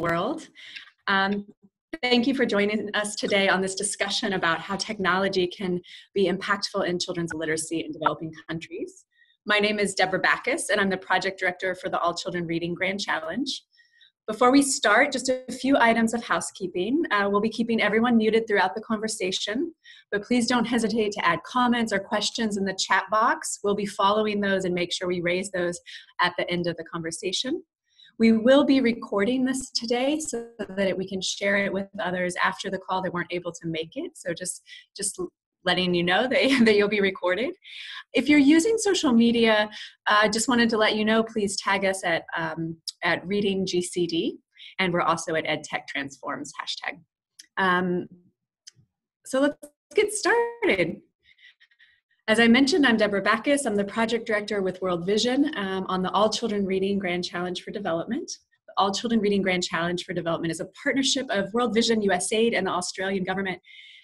world. Um, thank you for joining us today on this discussion about how technology can be impactful in children's literacy in developing countries. My name is Deborah Backus, and I'm the project director for the All Children Reading Grand Challenge. Before we start, just a few items of housekeeping. Uh, we'll be keeping everyone muted throughout the conversation, but please don't hesitate to add comments or questions in the chat box. We'll be following those and make sure we raise those at the end of the conversation. We will be recording this today so that we can share it with others after the call that weren't able to make it. So just, just letting you know that, that you'll be recorded. If you're using social media, I uh, just wanted to let you know, please tag us at, um, at Reading GCD, and we're also at EdTech Transforms hashtag. Um, so let's get started. As I mentioned, I'm Deborah Backus. I'm the project director with World Vision um, on the All Children Reading Grand Challenge for Development. The All Children Reading Grand Challenge for Development is a partnership of World Vision, USAID, and the Australian government.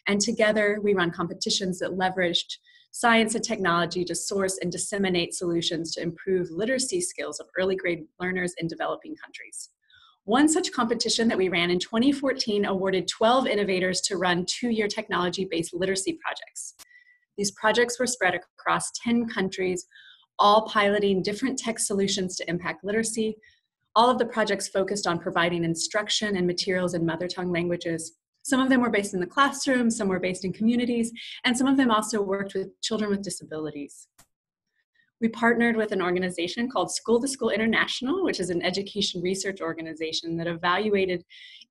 And together we run competitions that leveraged science and technology to source and disseminate solutions to improve literacy skills of early grade learners in developing countries. One such competition that we ran in 2014 awarded 12 innovators to run two year technology based literacy projects. These projects were spread across 10 countries, all piloting different tech solutions to impact literacy. All of the projects focused on providing instruction and materials in mother tongue languages. Some of them were based in the classroom, some were based in communities, and some of them also worked with children with disabilities. We partnered with an organization called School to School International, which is an education research organization that evaluated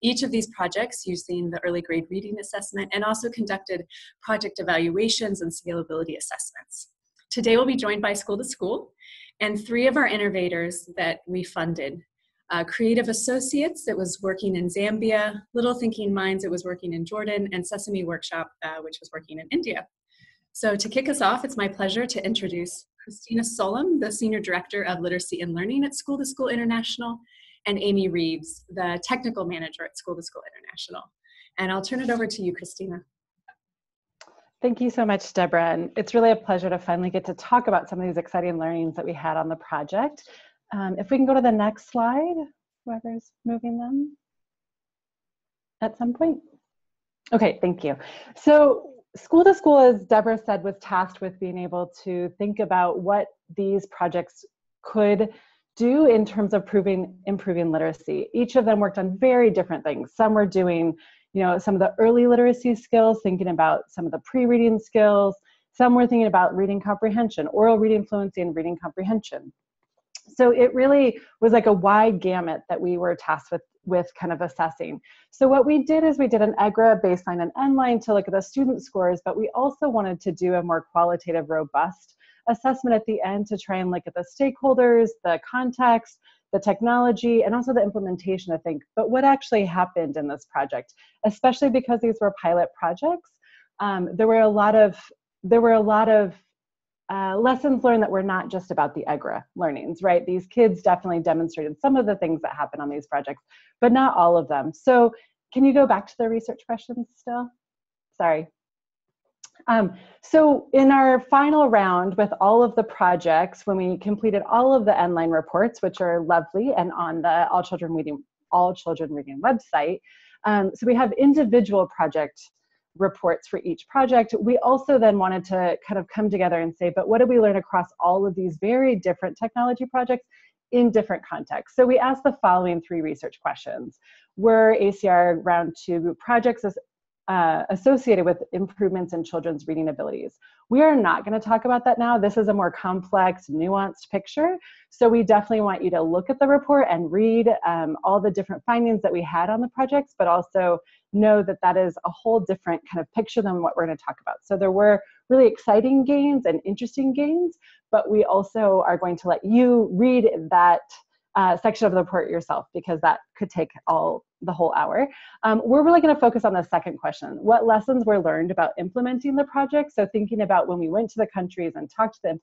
each of these projects using the early grade reading assessment and also conducted project evaluations and scalability assessments. Today we'll be joined by School to School and three of our innovators that we funded. Uh, Creative Associates that was working in Zambia, Little Thinking Minds that was working in Jordan, and Sesame Workshop, uh, which was working in India. So to kick us off, it's my pleasure to introduce Christina Solom, the Senior Director of Literacy and Learning at School to School International, and Amy Reeves, the Technical Manager at School to School International. And I'll turn it over to you, Christina. Thank you so much, Deborah. And it's really a pleasure to finally get to talk about some of these exciting learnings that we had on the project. Um, if we can go to the next slide, whoever's moving them at some point. Okay, thank you. So School to School, as Deborah said, was tasked with being able to think about what these projects could do in terms of proving improving literacy. Each of them worked on very different things. Some were doing, you know, some of the early literacy skills, thinking about some of the pre-reading skills. Some were thinking about reading comprehension, oral reading fluency, and reading comprehension. So it really was like a wide gamut that we were tasked with with kind of assessing. So what we did is we did an EGRA baseline and endline to look at the student scores, but we also wanted to do a more qualitative, robust assessment at the end to try and look at the stakeholders, the context, the technology, and also the implementation, I think. But what actually happened in this project, especially because these were pilot projects, um, there were a lot of there were a lot of uh, lessons learned that were not just about the EGRA learnings, right? These kids definitely demonstrated some of the things that happen on these projects, but not all of them. So can you go back to the research questions still? Sorry. Um, so in our final round with all of the projects, when we completed all of the endline reports, which are lovely and on the All Children Reading, all Children Reading website, um, so we have individual project reports for each project. We also then wanted to kind of come together and say, but what did we learn across all of these very different technology projects in different contexts? So we asked the following three research questions. Were ACR round two projects uh, associated with improvements in children's reading abilities. We are not going to talk about that now. This is a more complex, nuanced picture. So we definitely want you to look at the report and read um, all the different findings that we had on the projects, but also know that that is a whole different kind of picture than what we're going to talk about. So there were really exciting gains and interesting gains, but we also are going to let you read that uh, section of the report yourself because that could take all the whole hour. Um, we're really going to focus on the second question. What lessons were learned about implementing the project? So thinking about when we went to the countries and talked to the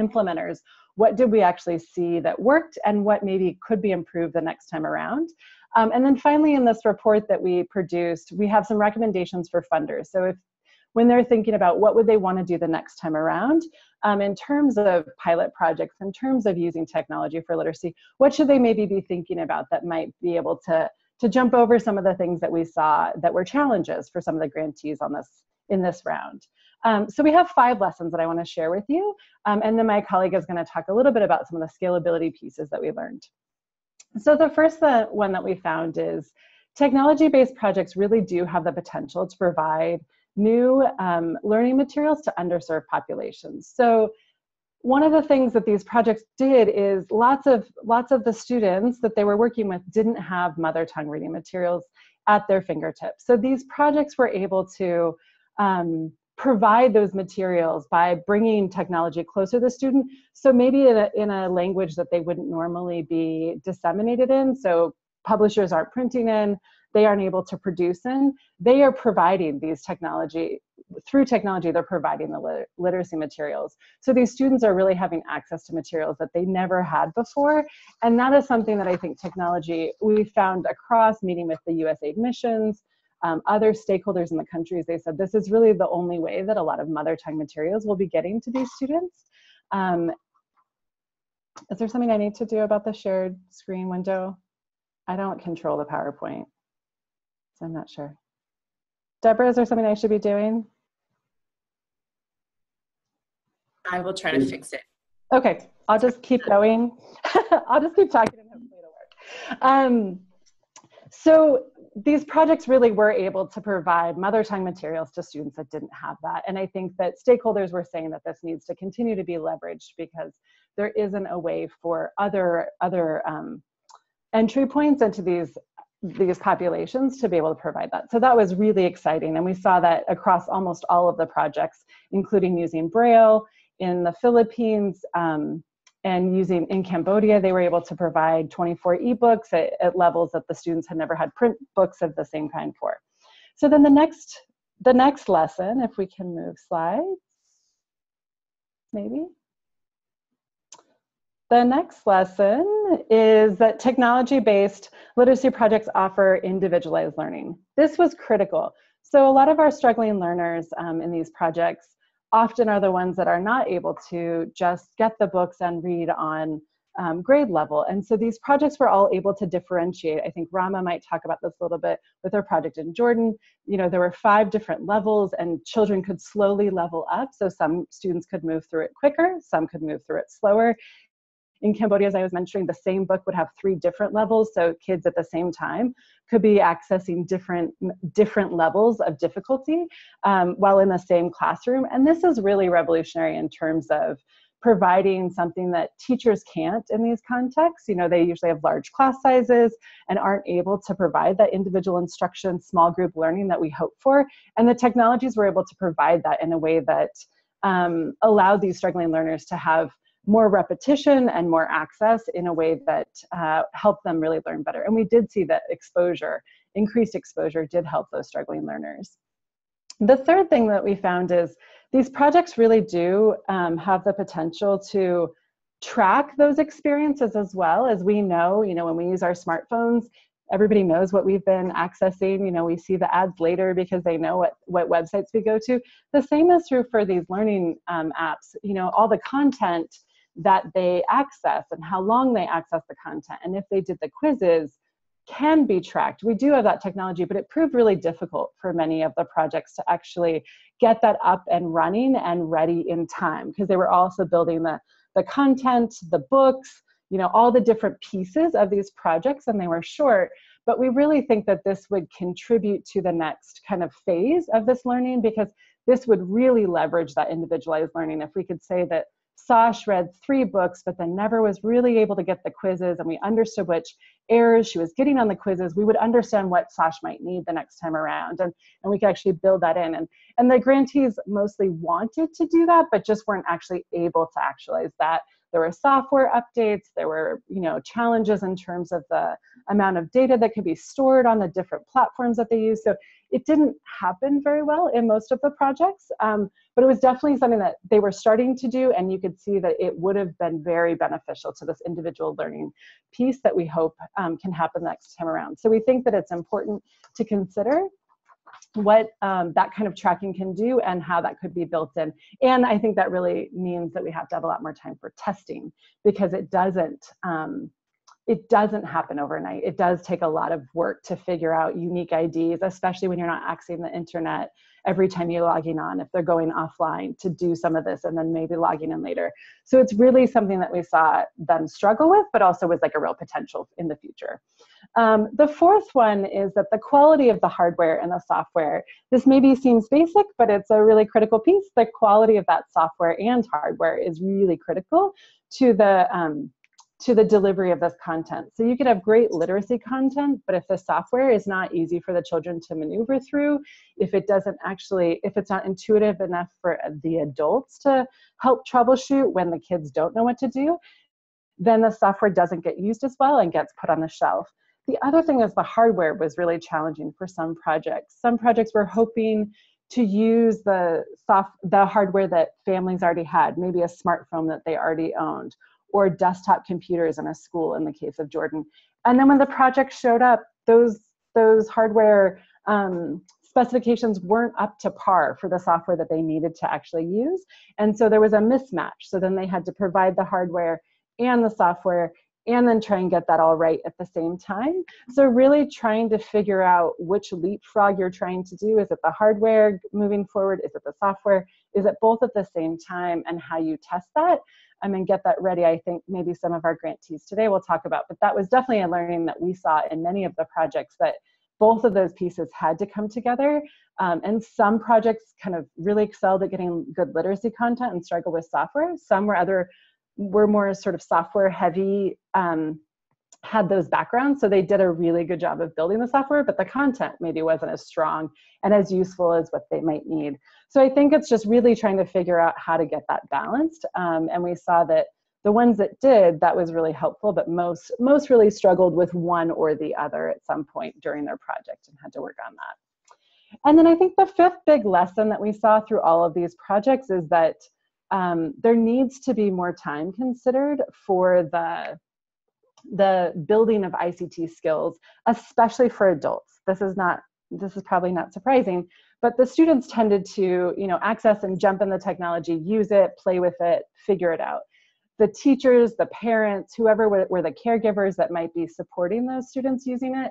implementers, what did we actually see that worked and what maybe could be improved the next time around? Um, and then finally, in this report that we produced, we have some recommendations for funders. So if when they're thinking about what would they want to do the next time around um, in terms of pilot projects, in terms of using technology for literacy, what should they maybe be thinking about that might be able to to jump over some of the things that we saw that were challenges for some of the grantees on this in this round. Um, so we have five lessons that I want to share with you, um, and then my colleague is going to talk a little bit about some of the scalability pieces that we learned. So the first one that we found is technology-based projects really do have the potential to provide new um, learning materials to underserved populations. So one of the things that these projects did is lots of lots of the students that they were working with didn't have mother tongue reading materials at their fingertips. So these projects were able to um, provide those materials by bringing technology closer to the student. So maybe in a, in a language that they wouldn't normally be disseminated in. So publishers aren't printing in, they aren't able to produce in. They are providing these technology, through technology, they're providing the literacy materials. So these students are really having access to materials that they never had before. And that is something that I think technology, we found across meeting with the USAID missions, um, other stakeholders in the countries, they said this is really the only way that a lot of mother tongue materials will be getting to these students. Um, is there something I need to do about the shared screen window? I don't control the PowerPoint, so I'm not sure. Deborah, is there something I should be doing? I will try to fix it. Okay, I'll just keep going. I'll just keep talking and hopefully it'll work. Um, so these projects really were able to provide mother tongue materials to students that didn't have that. And I think that stakeholders were saying that this needs to continue to be leveraged because there isn't a way for other, other um, entry points into these these populations to be able to provide that. So that was really exciting. And we saw that across almost all of the projects, including using Braille in the Philippines, um, and using in Cambodia, they were able to provide 24 ebooks at, at levels that the students had never had print books of the same kind for. So then the next, the next lesson, if we can move slides, maybe. The next lesson is that technology-based literacy projects offer individualized learning. This was critical. So a lot of our struggling learners um, in these projects often are the ones that are not able to just get the books and read on um, grade level. And so these projects were all able to differentiate. I think Rama might talk about this a little bit with her project in Jordan. You know, there were five different levels and children could slowly level up. So some students could move through it quicker, some could move through it slower in Cambodia, as I was mentioning, the same book would have three different levels. So kids at the same time could be accessing different, different levels of difficulty um, while in the same classroom. And this is really revolutionary in terms of providing something that teachers can't in these contexts. You know, they usually have large class sizes and aren't able to provide that individual instruction, small group learning that we hope for. And the technologies were able to provide that in a way that um, allowed these struggling learners to have more repetition and more access in a way that uh, helped them really learn better. And we did see that exposure, increased exposure, did help those struggling learners. The third thing that we found is these projects really do um, have the potential to track those experiences as well as we know, you know, when we use our smartphones, everybody knows what we've been accessing you know we see the ads later because they know what what websites we go to the same is true for these learning um, apps you know all the content that they access and how long they access the content. And if they did the quizzes, can be tracked. We do have that technology, but it proved really difficult for many of the projects to actually get that up and running and ready in time because they were also building the, the content, the books, you know, all the different pieces of these projects and they were short. But we really think that this would contribute to the next kind of phase of this learning because this would really leverage that individualized learning. If we could say that Sash read three books, but then never was really able to get the quizzes, and we understood which errors she was getting on the quizzes. We would understand what Sash might need the next time around, and, and we could actually build that in. And, and the grantees mostly wanted to do that, but just weren't actually able to actualize that. There were software updates, there were you know challenges in terms of the amount of data that could be stored on the different platforms that they use. So it didn't happen very well in most of the projects, um, but it was definitely something that they were starting to do, and you could see that it would have been very beneficial to this individual learning piece that we hope um, can happen next time around. So we think that it's important to consider what um, that kind of tracking can do and how that could be built in. And I think that really means that we have to have a lot more time for testing because it doesn't um, it doesn't happen overnight. It does take a lot of work to figure out unique IDs, especially when you're not accessing the internet every time you're logging on, if they're going offline to do some of this and then maybe logging in later. So it's really something that we saw them struggle with, but also was like a real potential in the future. Um, the fourth one is that the quality of the hardware and the software, this maybe seems basic, but it's a really critical piece. The quality of that software and hardware is really critical to the um, to the delivery of this content. So you could have great literacy content, but if the software is not easy for the children to maneuver through, if it doesn't actually, if it's not intuitive enough for the adults to help troubleshoot when the kids don't know what to do, then the software doesn't get used as well and gets put on the shelf. The other thing is the hardware was really challenging for some projects. Some projects were hoping to use the soft the hardware that families already had, maybe a smartphone that they already owned, or desktop computers in a school in the case of Jordan. And then when the project showed up, those those hardware um, specifications weren't up to par for the software that they needed to actually use. And so there was a mismatch. So then they had to provide the hardware and the software and then try and get that all right at the same time. So really trying to figure out which leapfrog you're trying to do. Is it the hardware moving forward? Is it the software? Is it both at the same time and how you test that? Um, and get that ready. I think maybe some of our grantees today will talk about, but that was definitely a learning that we saw in many of the projects that both of those pieces had to come together. Um, and some projects kind of really excelled at getting good literacy content and struggle with software. Some were other were more sort of software heavy um, had those backgrounds so they did a really good job of building the software but the content maybe wasn't as strong and as useful as what they might need. So i think it's just really trying to figure out how to get that balanced um, and we saw that the ones that did that was really helpful but most most really struggled with one or the other at some point during their project and had to work on that. And then i think the fifth big lesson that we saw through all of these projects is that um, there needs to be more time considered for the the building of ICT skills, especially for adults. This is not this is probably not surprising, but the students tended to, you know, access and jump in the technology, use it, play with it, figure it out. The teachers, the parents, whoever were, the caregivers that might be supporting those students using it,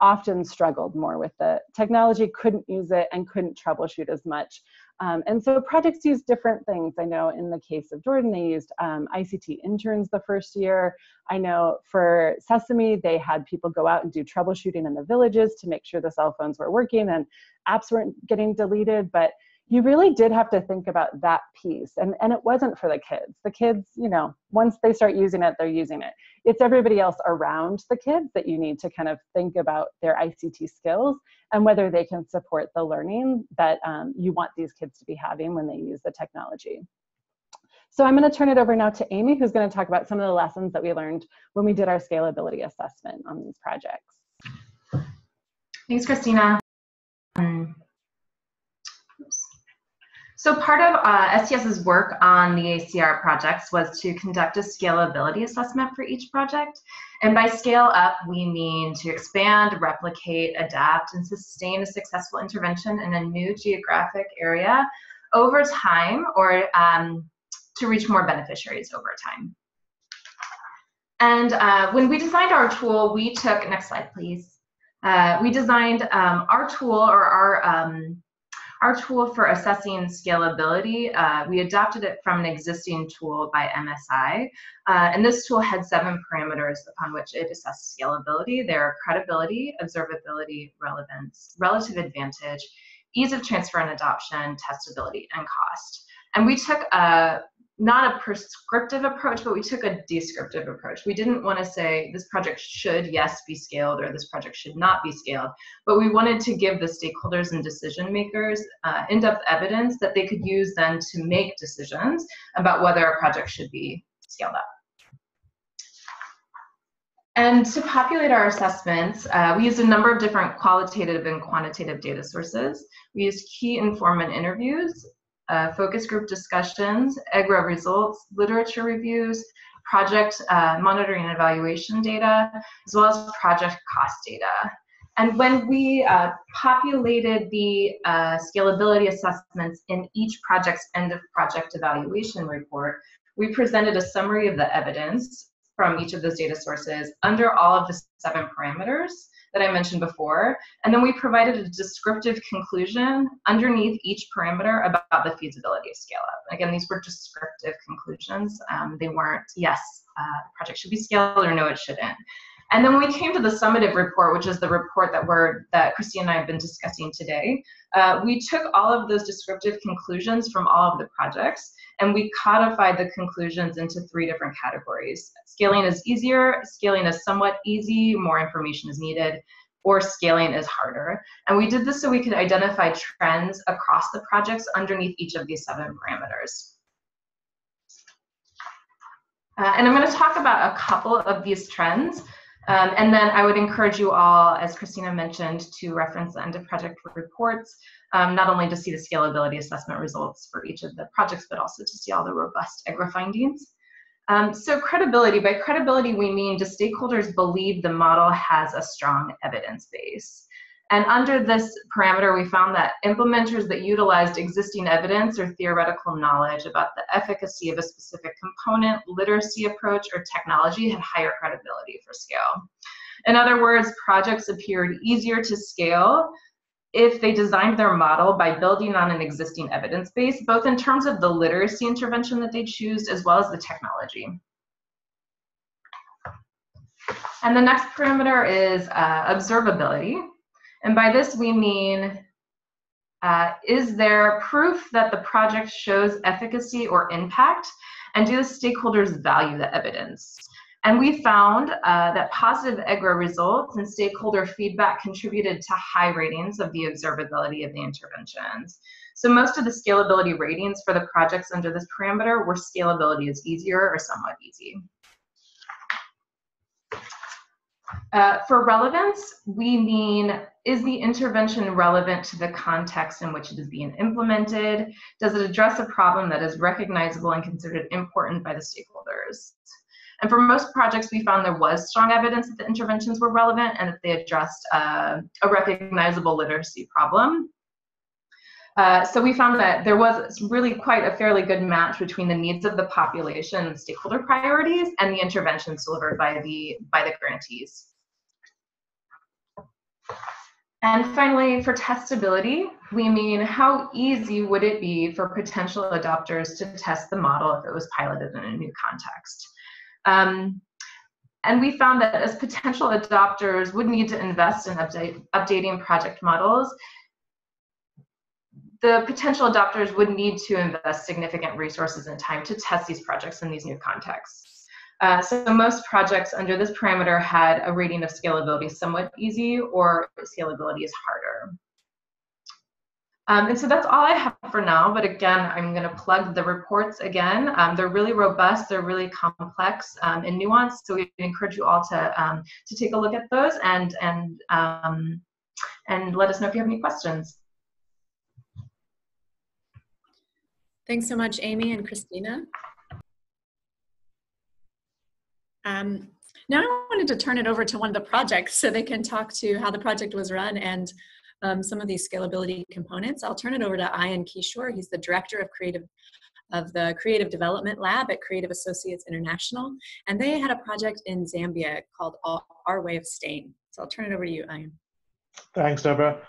often struggled more with the technology, couldn't use it, and couldn't troubleshoot as much. Um, and so projects use different things. I know in the case of Jordan, they used um, ICT interns the first year. I know for Sesame, they had people go out and do troubleshooting in the villages to make sure the cell phones were working and apps weren't getting deleted. But you really did have to think about that piece. And and it wasn't for the kids. The kids you know once they start using it they're using it. It's everybody else around the kids that you need to kind of think about their ict skills and whether they can support the learning that um, you want these kids to be having when they use the technology. So i'm going to turn it over now to amy who's going to talk about some of the lessons that we learned when we did our scalability assessment on these projects. Thanks christina. Um, so part of uh, STS's work on the ACR projects was to conduct a scalability assessment for each project. And by scale up, we mean to expand, replicate, adapt, and sustain a successful intervention in a new geographic area over time or um, to reach more beneficiaries over time. And uh, when we designed our tool, we took, next slide please, uh, we designed um, our tool or our um, our tool for assessing scalability, uh, we adopted it from an existing tool by MSI. Uh, and this tool had seven parameters upon which it assessed scalability. There are credibility, observability, relevance, relative advantage, ease of transfer and adoption, testability, and cost. And we took a not a prescriptive approach, but we took a descriptive approach. We didn't want to say this project should, yes, be scaled or this project should not be scaled, but we wanted to give the stakeholders and decision makers uh, in depth evidence that they could use then to make decisions about whether a project should be scaled up. And to populate our assessments, uh, we used a number of different qualitative and quantitative data sources. We used key informant interviews, uh, focus group discussions, EGRA results, literature reviews, project uh, monitoring and evaluation data, as well as project cost data. And when we uh, populated the uh, scalability assessments in each project's end of project evaluation report, we presented a summary of the evidence from each of those data sources under all of the seven parameters that I mentioned before. And then we provided a descriptive conclusion underneath each parameter about the feasibility of scale up. Again, these were descriptive conclusions. Um, they weren't, yes, uh, project should be scaled or no, it shouldn't. And then when we came to the summative report, which is the report that we're that Christy and I have been discussing today, uh, we took all of those descriptive conclusions from all of the projects and we codified the conclusions into three different categories. Scaling is easier, scaling is somewhat easy, more information is needed, or scaling is harder. And we did this so we could identify trends across the projects underneath each of these seven parameters. Uh, and I'm going to talk about a couple of these trends. Um, and then I would encourage you all, as Christina mentioned, to reference the end of project reports, um, not only to see the scalability assessment results for each of the projects, but also to see all the robust EGRA findings. Um, so credibility, by credibility we mean do stakeholders believe the model has a strong evidence base? And under this parameter, we found that implementers that utilized existing evidence or theoretical knowledge about the efficacy of a specific component, literacy approach, or technology had higher credibility for scale. In other words, projects appeared easier to scale if they designed their model by building on an existing evidence base, both in terms of the literacy intervention that they choose as well as the technology. And the next parameter is uh, observability. And by this we mean, uh, is there proof that the project shows efficacy or impact? And do the stakeholders value the evidence? And we found uh, that positive EGRA results and stakeholder feedback contributed to high ratings of the observability of the interventions. So most of the scalability ratings for the projects under this parameter were scalability is easier or somewhat easy. Uh, for relevance, we mean is the intervention relevant to the context in which it is being implemented? Does it address a problem that is recognizable and considered important by the stakeholders? And for most projects, we found there was strong evidence that the interventions were relevant and that they addressed uh, a recognizable literacy problem. Uh, so we found that there was really quite a fairly good match between the needs of the population stakeholder priorities and the interventions delivered by the by the grantees. And finally, for testability, we mean how easy would it be for potential adopters to test the model if it was piloted in a new context? Um, and we found that as potential adopters would need to invest in update, updating project models, the potential adopters would need to invest significant resources and time to test these projects in these new contexts. Uh, so most projects under this parameter had a rating of scalability somewhat easy or scalability is harder. Um, and so that's all I have for now. But again, I'm going to plug the reports again. Um, they're really robust, they're really complex um, and nuanced. So we encourage you all to um, to take a look at those and and um, and let us know if you have any questions. Thanks so much, Amy and Christina. Um, now I wanted to turn it over to one of the projects so they can talk to how the project was run and um, some of these scalability components. I'll turn it over to Ian Kishore. He's the director of creative of the Creative Development Lab at Creative Associates International, and they had a project in Zambia called Our Way of Staying. So I'll turn it over to you, Ian. Thanks, Deborah.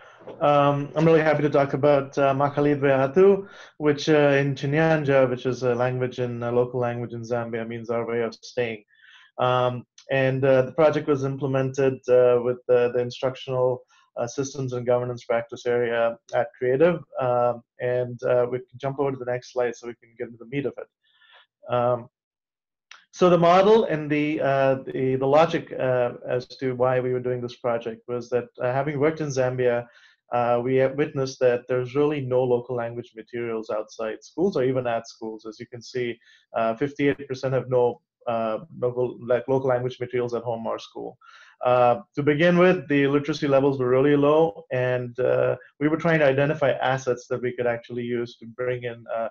Um, I'm really happy to talk about uh, which uh, in Chinyanja, which is a language in a local language in Zambia, means our way of staying. Um, and uh, the project was implemented uh, with the, the instructional uh, systems and governance practice area at Creative. Um, and uh, we can jump over to the next slide so we can get into the meat of it. Um, so the model and the, uh, the, the, logic as to why we were doing this project was that having worked in Zambia, uh, we have witnessed that there's really no local language materials outside schools or even at schools. As you can see, 58% uh, have no uh, local, like local language materials at home or school. Uh, to begin with, the literacy levels were really low, and uh, we were trying to identify assets that we could actually use to bring in uh,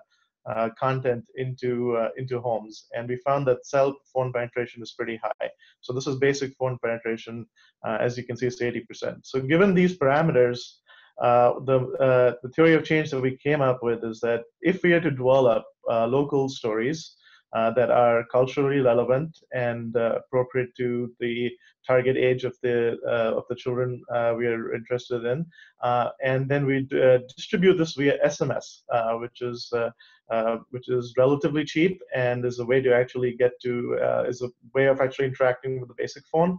uh, content into into homes. And we found that cell phone penetration is pretty high. So this is basic phone penetration, as you can see, is 80%. So given these parameters, the the theory of change that we came up with is that if we are to develop local stories uh, that are culturally relevant and uh, appropriate to the target age of the uh, of the children uh, we are interested in, uh, and then we distribute this via SMS, which is which is relatively cheap and is a way to actually get to is a way of actually interacting with the basic phone.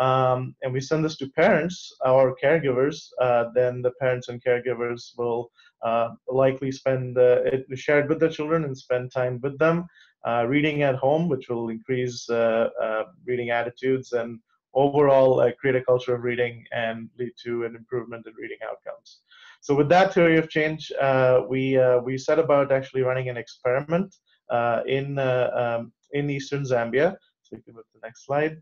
Um, and we send this to parents or caregivers, uh, then the parents and caregivers will uh, likely spend uh, it shared with their children and spend time with them, uh, reading at home, which will increase uh, uh, reading attitudes and overall create a culture of reading and lead to an improvement in reading outcomes. So with that theory of change, we we set about actually running an experiment in um, in eastern Zambia. So you can move to the next slide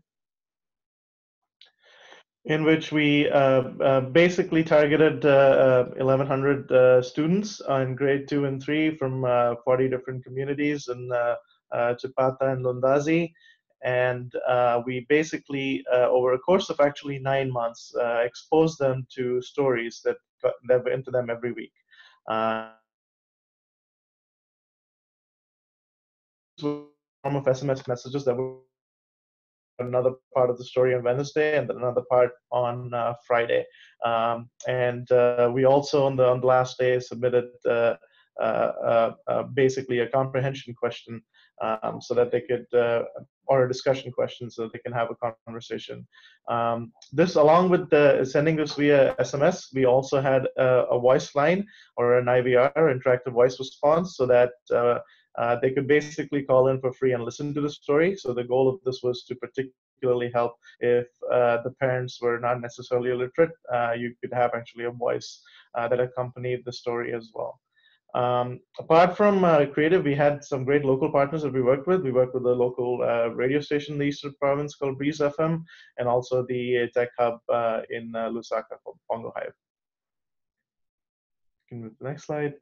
in which we uh, uh, basically targeted uh, 1,100 uh, uh, students in grade two and three from uh, 40 different communities in Chipata and Lundazi. And we basically, over a course of actually nine months, exposed them to stories that got that into them every week. form of SMS messages that were another part of the story on Wednesday and then another part on uh, Friday. Um, and uh, we also on the on the last day submitted uh, uh, uh basically a comprehension question um, so that they could or a discussion question so that they can have a conversation. Um, this, along with the, sending this via SMS, we also had a, a, voice line or an IVR, interactive voice response, so that uh, uh, they could basically call in for free and listen to the story. So the goal of this was to particularly help if uh, the parents were not necessarily illiterate. Uh, you could have actually a voice uh, that accompanied the story as well. Um, apart from uh, creative, we had some great local partners that we worked with. We worked with a local uh, radio station in the Eastern Province called Breeze FM, and also the tech hub in Lusaka called BongoHive. Can move to the next slide.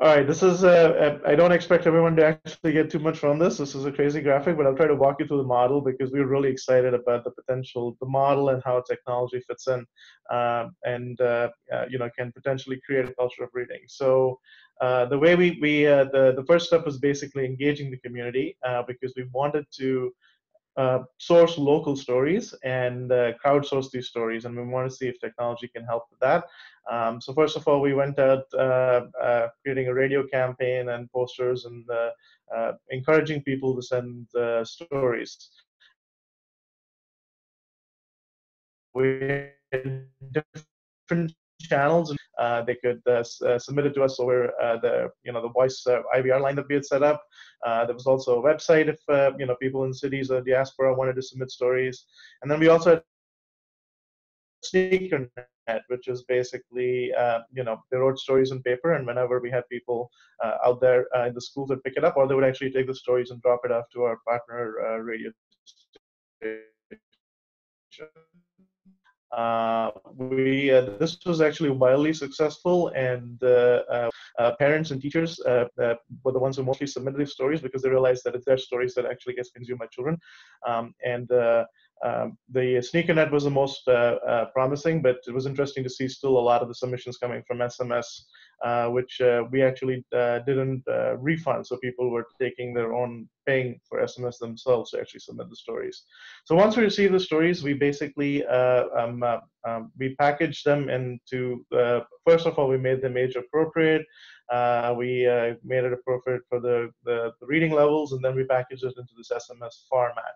All right, this is, uh, I don't expect everyone to actually get too much from this. This is a crazy graphic, but I'll try to walk you through the model because we're really excited about the potential, the model and how technology fits in uh, and, uh, uh, you know, can potentially create a culture of reading. So uh, the way we, we uh, the, the first step was basically engaging the community because we wanted to uh, source local stories and uh, crowdsource these stories, and we want to see if technology can help with that. Um, so first of all, we went out uh, uh creating a radio campaign and posters and uh, uh, encouraging people to send stories. We different channels. Uh, they could uh, uh, submit it to us over the you know the voice IVR line that we had set up. there was also a website if you know people in cities or diaspora wanted to submit stories, and then we also had SneakerNet, which is basically, uh, you know, they wrote stories on paper, and whenever we had people uh, out there uh, in the schools that pick it up, or they would actually take the stories and drop it off to our partner radio station. Uh, we uh, this was actually wildly successful, and uh, uh, uh parents and teachers uh, were the ones who mostly submitted these stories because they realized that it's their stories that actually gets consumed by children. Um, and um, the SneakerNet was the most promising, but it was interesting to see still a lot of the submissions coming from SMS uh, which uh, we actually uh, didn't refund. So people were taking their own paying for SMS themselves to actually submit the stories. So once we receive the stories, we basically um, um, we packaged them into first of all we made them age appropriate. Uh, we uh, made it appropriate for the, the, the, reading levels, and then we packaged it into this SMS format.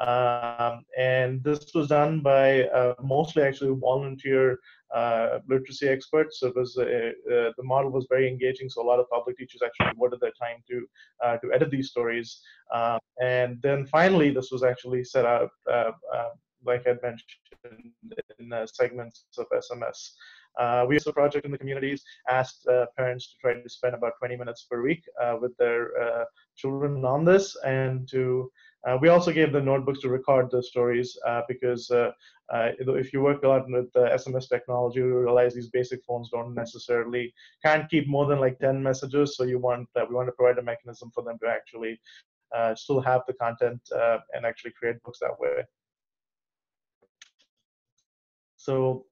Um, and this was done by uh, mostly actually volunteer uh, literacy experts. So it was uh, uh, the model was very engaging. So a lot of public teachers actually devoted their time to uh, to edit these stories. Um, and then finally, this was actually set out, uh, like I mentioned, in segments of SMS. Uh, we as a project in the communities asked uh, parents to try to spend about 20 minutes per week uh, with their children on this and to uh, we also gave them notebooks to record the stories uh, because uh, uh if you work a lot with SMS technology, you realize these basic phones don't necessarily can't keep more than like 10 messages. So you want we want to provide a mechanism for them to actually uh, still have the content uh, and actually create books that way. So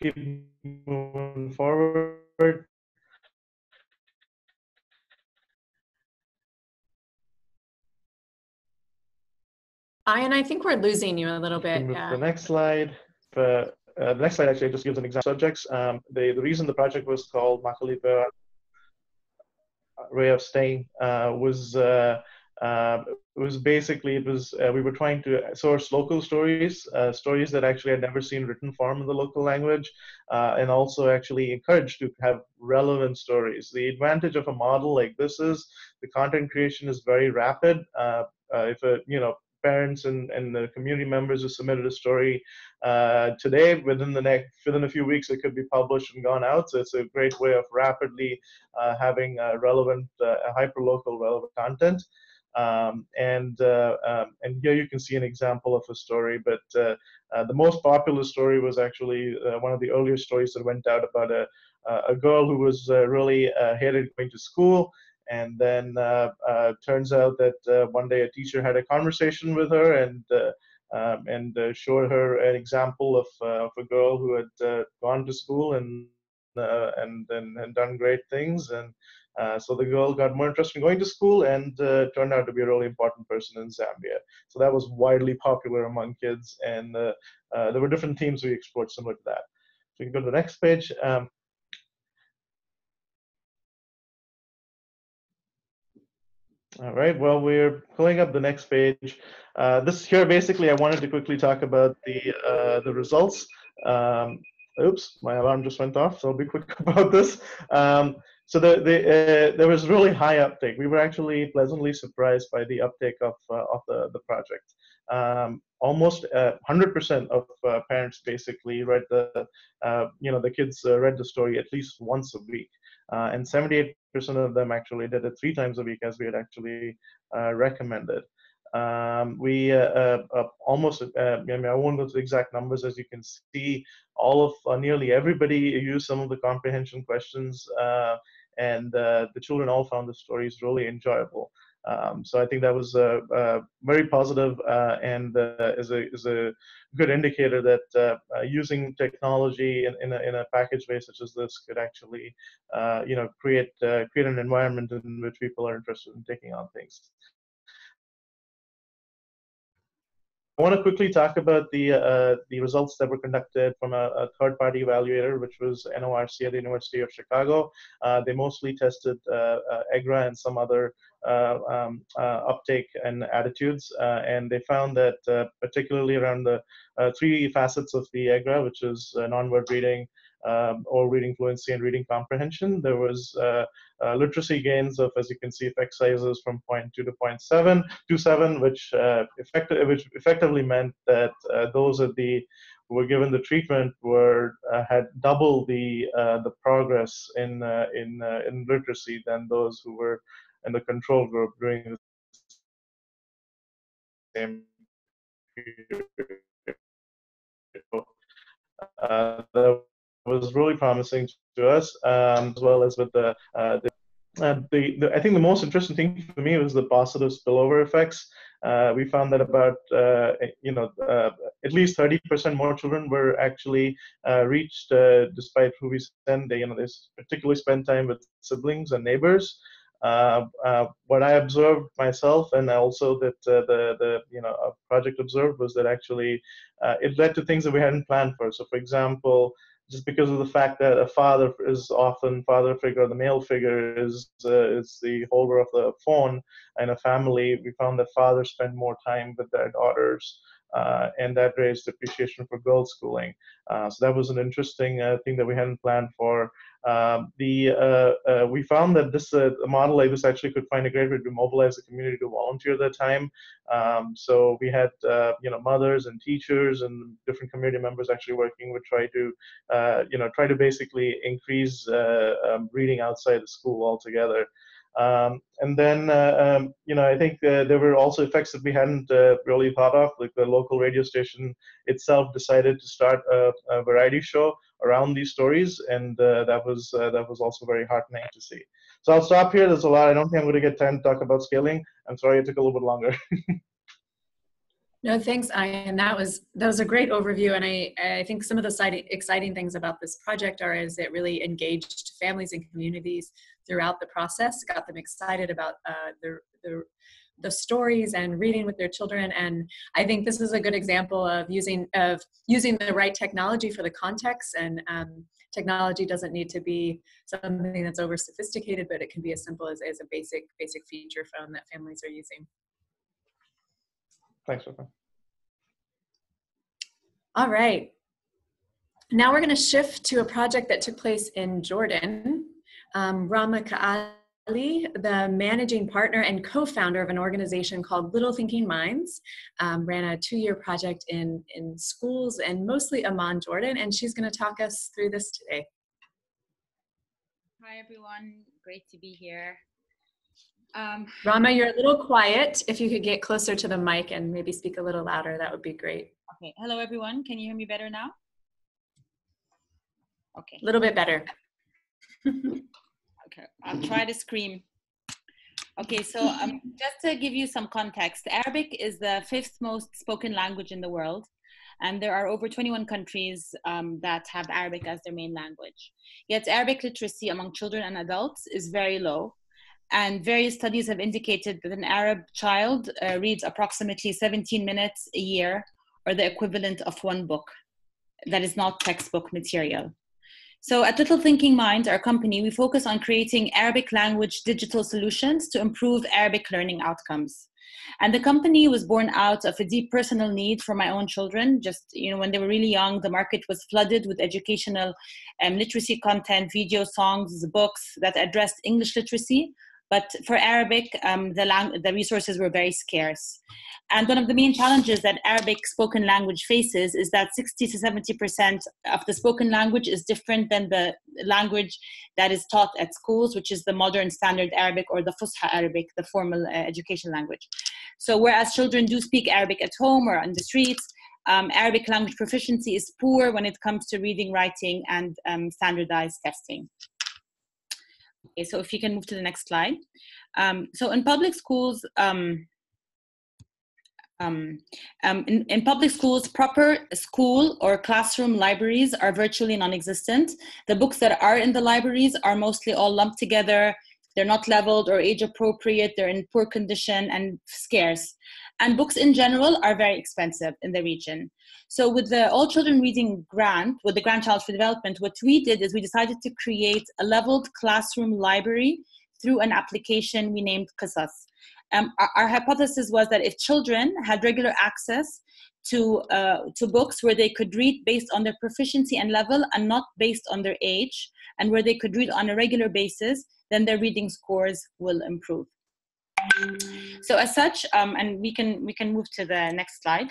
keep moving forward. Ian, I think we're losing you a little bit. Yeah. The next slide. uh, the next slide actually just gives an example subjects. Um, the, the reason the project was called Makhalidwe Way of Staying uh, was uh, uh, was basically it was uh, we were trying to source local stories, uh, stories that actually had never seen written form in the local language, uh, and also actually encouraged to have relevant stories. The advantage of a model like this is the content creation is very rapid. Uh, uh, if a you know parents and, and the community members who submitted a story uh, today within the next within a few weeks it could be published and gone out so it's a great way of rapidly uh, having uh, relevant hyper local relevant content um, and uh, um, and here you can see an example of a story. But uh, uh, the most popular story was actually one of the earlier stories that went out about a a girl who was really hated going to school. And then turns out that one day a teacher had a conversation with her and um, and uh, showed her an example of, uh, of a girl who had uh, gone to school and and, and and done great things and uh, so the girl got more interested in going to school and uh, turned out to be a really important person in Zambia. So that was widely popular among kids, and uh, uh there were different themes we explored similar to that. So you can go to the next page. Um, all right, well, we're pulling up the next page. Uh, this here, basically, I wanted to quickly talk about the, uh, the results. Um, oops, my alarm just went off, so I'll be quick about this. Um, so the, the, uh, there was really high uptake. We were actually pleasantly surprised by the uptake of, uh, of the, the project. Um, almost 100% uh, of uh, parents basically read the, uh, you know, the kids read the story at least once a week. and 78% of them actually did it three times a week as we had actually recommended. Um, we uh, uh, almost, uh, I mean, I won't go to the exact numbers as you can see, all of nearly everybody used some of the comprehension questions and uh, the children all found the stories really enjoyable. Um, so I think that was uh, uh, very positive, uh, and uh, is a is a good indicator that uh, using technology in, in a, in, a, package way such as this could actually, you know, create create an environment in which people are interested in taking on things. I want to quickly talk about the uh, the results that were conducted from a, a third-party evaluator, which was NORC at the University of Chicago. Uh, they mostly tested uh, EGRA uh, and some other uh, um, uh, uptake and attitudes, and they found that particularly around the three facets of the EGRA, which is non-word reading, um, or reading fluency and reading comprehension. There was uh, uh, literacy gains of, as you can see, effect sizes from 0.2 to 0.7 to 7, which, uh, which effectively meant that uh, those of the who were given the treatment were uh, had double the uh, the progress in in in literacy than those who were in the control group during the same period. Uh, the was really promising to us, um, as well as with the, uh, the, uh, the, the, I think the most interesting thing for me was the positive spillover effects. Uh, we found that about uh, you know uh, at least 30% more children were actually uh, reached despite who we send. They you know they particularly spend time with siblings and neighbors. Uh, uh, what I observed myself, and also that uh, the the you know project observed, was that actually it led to things that we hadn't planned for. So, for example, just because of the fact that a father is often father figure, the male figure is uh, is the holder of the phone in a family. We found that fathers spend more time with their daughters, uh, and that raised appreciation for girls schooling. Uh, so that was an interesting uh, thing that we hadn't planned for. Um, the uh, uh, we found that this uh, model like this actually could find a great way to mobilize the community to volunteer their time. Um, so we had you know mothers and teachers and different community members actually working with try to you know try to basically increase um, reading outside the school altogether. Um, and then, uh, um, you know, I think uh, there were also effects that we hadn't uh, really thought of. Like the local radio station itself decided to start a, a variety show around these stories, and uh, that was uh, that was also very heartening to see. So I'll stop here. There's a lot. I don't think I'm going to get time to talk about scaling. I'm sorry it took a little bit longer. No, thanks, Ian. That was that was a great overview, and I I think some of the exciting things about this project are is it really engaged families and communities throughout the process, got them excited about uh, the the the stories and reading with their children. And i think this is a good example of using of using the right technology for the context. And um, technology doesn't need to be something that's over sophisticated but it can be as simple as, as a basic basic feature phone that families are using thanks Rebecca. all right now we're going to shift to a project that took place in jordan um, rama Kayyali the managing partner and co-founder of an organization called Little Thinking Minds, um, ran a two-year project in, in schools and mostly Amman, Jordan, and she's going to talk us through this today. Hi, everyone. Great to be here. Um, Rama, you're a little quiet. If you could get closer to the mic and maybe speak a little louder, that would be great. Okay. Hello, everyone. Can you hear me better now? Okay. A little bit better. Okay, I'll try to scream. Okay, so um, just to give you some context, Arabic is the fifth most spoken language in the world, and there are over 21 countries um, that have Arabic as their main language. Yet, Arabic literacy among children and adults is very low, and various studies have indicated that an Arab child uh, reads approximately 17 minutes a year, or the equivalent of one book that is not textbook material. So at Little Thinking Minds, our company, we focus on creating Arabic language digital solutions to improve Arabic learning outcomes. And the company was born out of a deep personal need for my own children. Just, you know, when they were really young, the market was flooded with educational um, literacy content, video songs, books that addressed English literacy, but for Arabic, um, the, lang- the resources were very scarce. And one of the main challenges that Arabic spoken language faces is that 60 to 70% of the spoken language is different than the language that is taught at schools, which is the modern standard Arabic or the Fusha Arabic, the formal uh, education language. So, whereas children do speak Arabic at home or on the streets, um, Arabic language proficiency is poor when it comes to reading, writing, and um, standardized testing. Okay, so if you can move to the next slide. Um, so in public schools, um, um, um, in, in, public schools, proper school or classroom libraries are virtually non-existent. The books that are in the libraries are mostly all lumped together. They're not leveled or age appropriate. They're in poor condition and scarce. And books in general are very expensive in the region. So with the All Children Reading Grant, with the Grand Challenge for Development, what we did is we decided to create a leveled classroom library through an application we named Qisas. Um, our, our, hypothesis was that if children had regular access to, uh, to books where they could read based on their proficiency and level and not based on their age, and where they could read on a regular basis, then their reading scores will improve. So as such, um, and we can we can move to the next slide.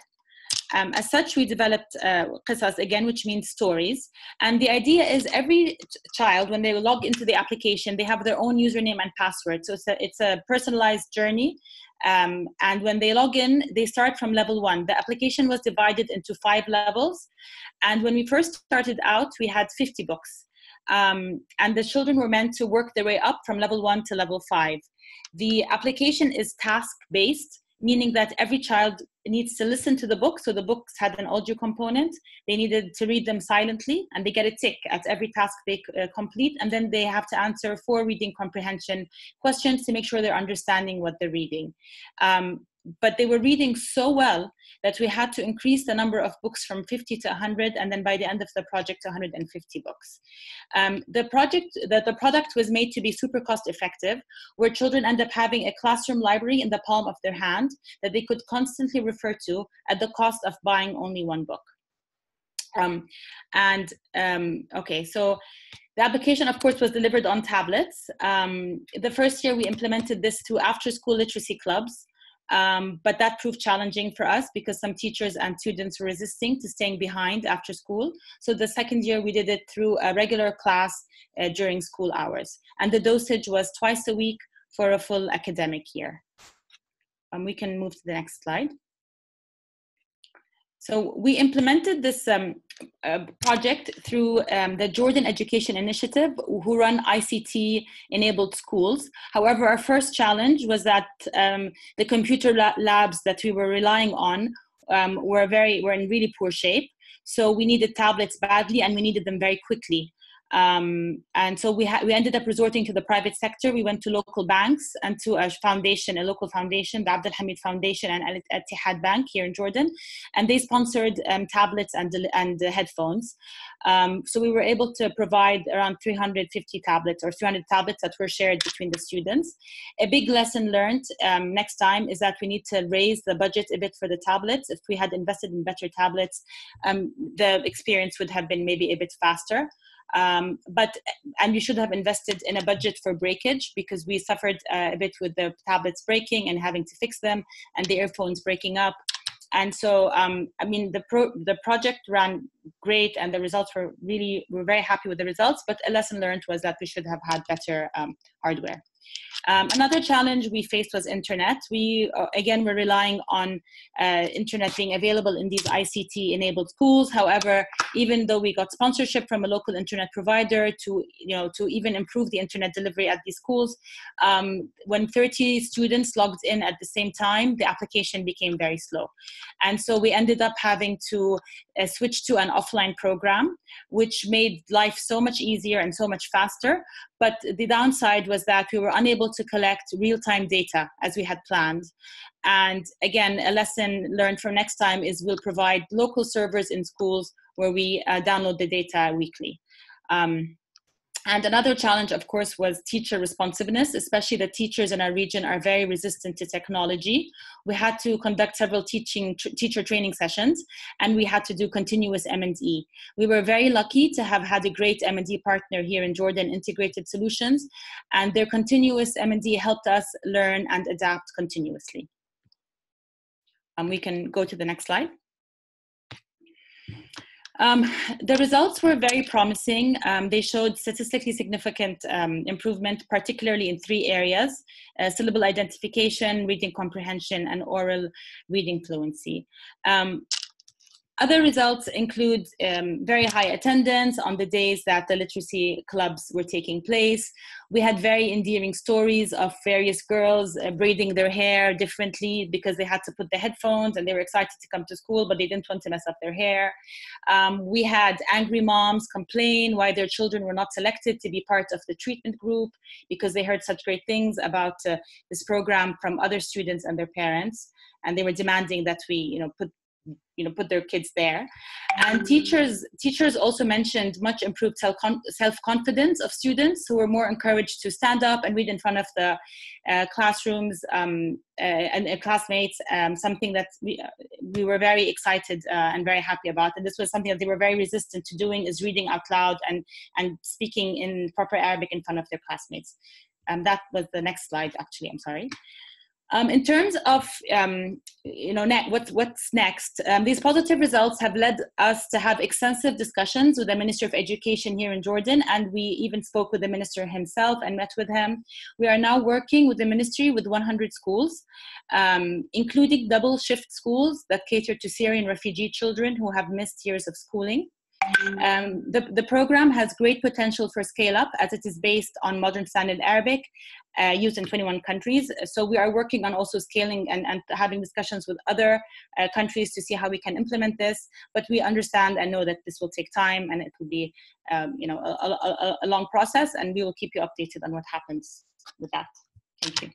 Um, as such, we developed uh, qisas again, which means stories. And the idea is every child, when they log into the application, they have their own username and password. So it's a, it's a personalized journey. Um, and when they log in, they start from level one. The application was divided into five levels. And when we first started out, we had 50 books. Um, and the children were meant to work their way up from level one to level five. The application is task based, meaning that every child needs to listen to the book. So the books had an audio component. They needed to read them silently, and they get a tick at every task they uh, complete. And then they have to answer four reading comprehension questions to make sure they're understanding what they're reading. Um, but they were reading so well that we had to increase the number of books from 50 to 100 and then by the end of the project to 150 books um, the project the, the product was made to be super cost effective where children end up having a classroom library in the palm of their hand that they could constantly refer to at the cost of buying only one book um, and um, okay so the application, of course, was delivered on tablets. Um, the first year we implemented this to after school literacy clubs. Um, but that proved challenging for us because some teachers and students were resisting to staying behind after school. So the second year we did it through a regular class uh, during school hours. And the dosage was twice a week for a full academic year. Um, we can move to the next slide. So we implemented this um, uh, project through um, the Jordan Education Initiative, who run ICT enabled schools. However, our first challenge was that um, the computer la labs that we were relying on um, were very were in really poor shape. So we needed tablets badly, and we needed them very quickly. Um, and so we, ha- we ended up resorting to the private sector. We went to local banks and to a foundation, a local foundation, the Abdul Hamid Foundation and Al Ittihad Bank here in Jordan. And they sponsored um, tablets and, and uh, headphones. Um, so we were able to provide around 350 tablets or 300 tablets that were shared between the students. A big lesson learned um, next time is that we need to raise the budget a bit for the tablets. If we had invested in better tablets, um, the experience would have been maybe a bit faster. Um, but and we should have invested in a budget for breakage because we suffered uh, a bit with the tablets breaking and having to fix them and the earphones breaking up. And so um, i mean the pro the project ran great and the results were really we we're very happy with the results but a lesson learned was that we should have had better um, hardware um, another challenge we faced was internet. We, uh, again, were relying on uh, internet being available in these ICT enabled schools. However, even though we got sponsorship from a local internet provider to, you know, to even improve the internet delivery at these schools, um, when 30 students logged in at the same time, the application became very slow. And so we ended up having to uh, switch to an offline program, which made life so much easier and so much faster. But the downside was that we were unable to collect real time data as we had planned. And again, a lesson learned for next time is we'll provide local servers in schools where we uh, download the data weekly. Um, and another challenge, of course, was teacher responsiveness, especially the teachers in our region are very resistant to technology. We had to conduct several teaching tr- teacher training sessions, and we had to do continuous M&E. We were very lucky to have had a great M&E partner here in Jordan, Integrated Solutions, and their continuous M&E helped us learn and adapt continuously. Um, we can go to the next slide. Um, the results were very promising. Um, they showed statistically significant um, improvement, particularly in three areas uh, syllable identification, reading comprehension, and oral reading fluency. Other results include um, very high attendance on the days that the literacy clubs were taking place. We had very endearing stories of various girls uh, braiding their hair differently because they had to put the headphones and they were excited to come to school, but they didn't want to mess up their hair. Um, we had angry moms complain why their children were not selected to be part of the treatment group because they heard such great things about uh, this program from other students and their parents and they were demanding that we you know put you know put their kids there. And teachers teachers also mentioned much improved self confidence of students who were more encouraged to stand up and read in front of the uh, classrooms um, uh, and uh, classmates um, something that we, uh, we were very excited uh, and very happy about. And this was something that they were very resistant to doing is reading out loud and and speaking in proper arabic in front of their classmates. Um, that was the next slide actually i'm sorry um, in terms of um, you know what, what's next, um, these positive results have led us to have extensive discussions with the Minister of Education here in Jordan, and we even spoke with the minister himself and met with him. We are now working with the ministry with 100 schools, um, including double shift schools that cater to Syrian refugee children who have missed years of schooling. Um, the, the program has great potential for scale up as it is based on modern standard Arabic uh, used in 21 countries. So we are working on also scaling and, and having discussions with other uh, countries to see how we can implement this. But we understand and know that this will take time and it will be um, you know, a, a, a long process and we will keep you updated on what happens with that. Thank you.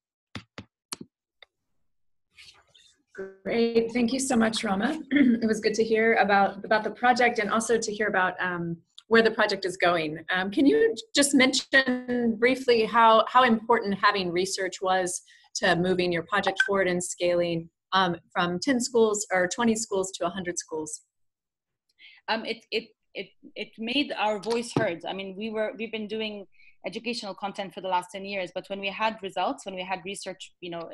Great, thank you so much, Rama. it was good to hear about, about the project and also to hear about um, where the project is going. Um, can you just mention briefly how, how important having research was to moving your project forward and scaling um, from 10 schools or 20 schools to 100 schools? Um, it, it, it, it made our voice heard. I mean, we were, we've been doing educational content for the last 10 years but when we had results when we had research you know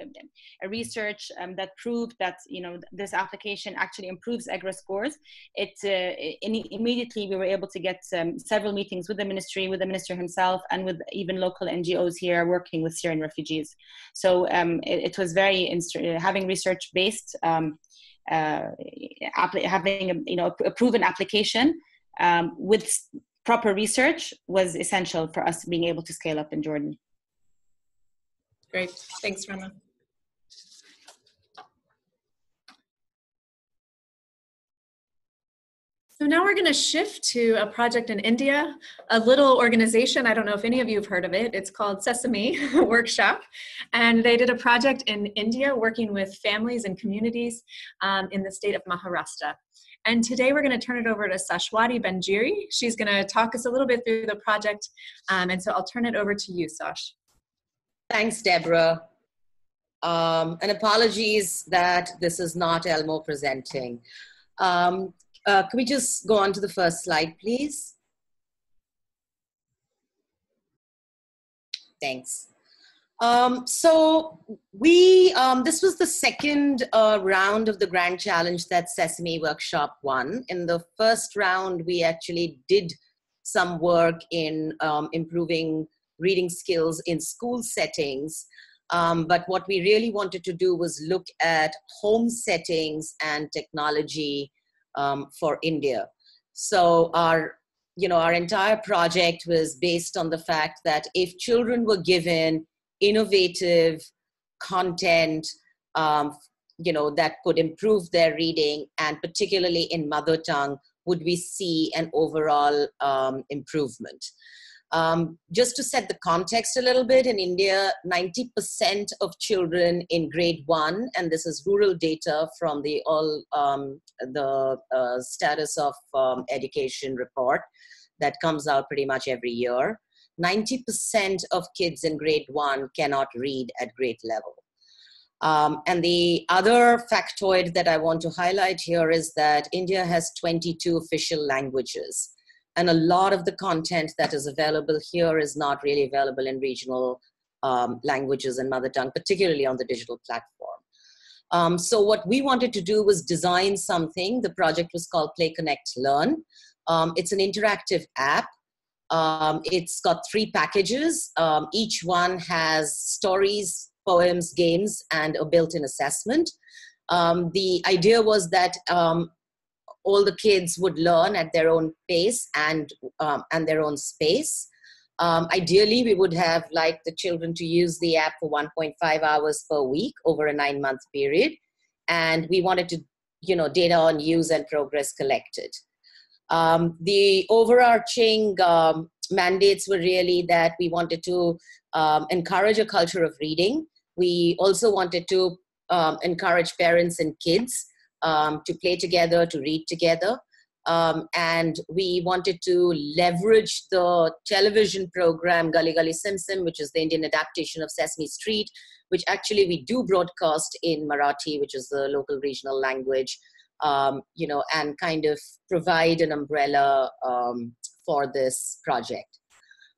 a research um, that proved that you know this application actually improves EGRA scores it uh, immediately we were able to get um, several meetings with the ministry with the minister himself and with even local ngos here working with syrian refugees. So um, it, it, was very having research based um, uh, having a, you know a proven application um, with proper research was essential for us being able to scale up in Jordan. Great. Thanks, Rama. So now we're going to shift to a project in India, a little organization. I don't know if any of you have heard of it. It's called Sesame Workshop. And they did a project in India working with families and communities um, in the state of Maharashtra. And today we're going to turn it over to Sashwati Banerjee. She's going to talk us a little bit through the project. Um, and so I'll turn it over to you, Sash. Thanks, Deborah. Um, and apologies that this is not Elmo presenting. Um, uh, can we just go on to the first slide, please? Thanks. Um, so we, um, this was the second uh, round of the Grand Challenge that Sesame Workshop won. In the first round, we actually did some work in um, improving reading skills in school settings. Um, but what we really wanted to do was look at home settings and technology um, for India. So our you know our entire project was based on the fact that if children were given innovative content um, you know that could improve their reading and particularly in mother tongue would we see an overall um, improvement um, just to set the context a little bit, in India, 90% of children in grade one, and this is rural data from the all um, the uh, status of um, education report that comes out pretty much every year. 90% of kids in grade one cannot read at grade level. Um, and the other factoid that I want to highlight here is that India has 22 official languages and a lot of the content that is available here is not really available in regional um, languages and mother tongue, particularly on the digital platform. Um, so what we wanted to do was design something. The project was called Play Connect Learn. Um, it's an interactive app. Um, it's got three packages. Um, each one has stories, poems, games, and a built-in assessment. Um, the idea was that all the kids would learn at their own pace and um, and their own space. Um, ideally, we would have like the children to use the app for 1.5 hours per week over a nine month period, and we wanted to, you know, data on use and progress collected. Um, the overarching um, mandates were really that we wanted to um, encourage a culture of reading. We also wanted to um, encourage parents and kids um, to play together, to read together. Um, and we wanted to leverage the television program Galli Galli Sim Sim, which is the Indian adaptation of Sesame Street, which actually we do broadcast in Marathi, which is the local regional language, um, you know, and kind of provide an umbrella um, for this project.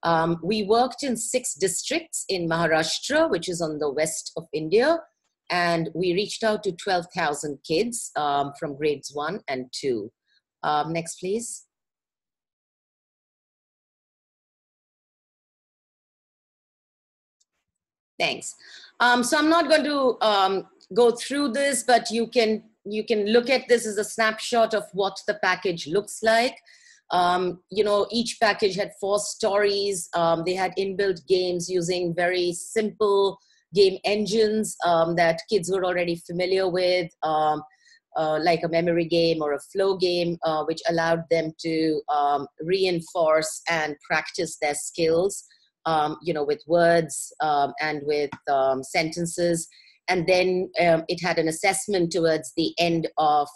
Um, we worked in six districts in Maharashtra, which is on the west of India, and we reached out to 12,000 kids um, from grades one and two. Um, next, please. Thanks. Um, so I'm not going to go through this, but you can you can look at this as a snapshot of what the package looks like. Um, you know, each package had four stories. Um, they had inbuilt games using very simple game engines um, that kids were already familiar with, um, uh, like a memory game or a flow game, uh, which allowed them to um, reinforce and practice their skills, um, you know, with words and with sentences. And then it had an assessment towards the end of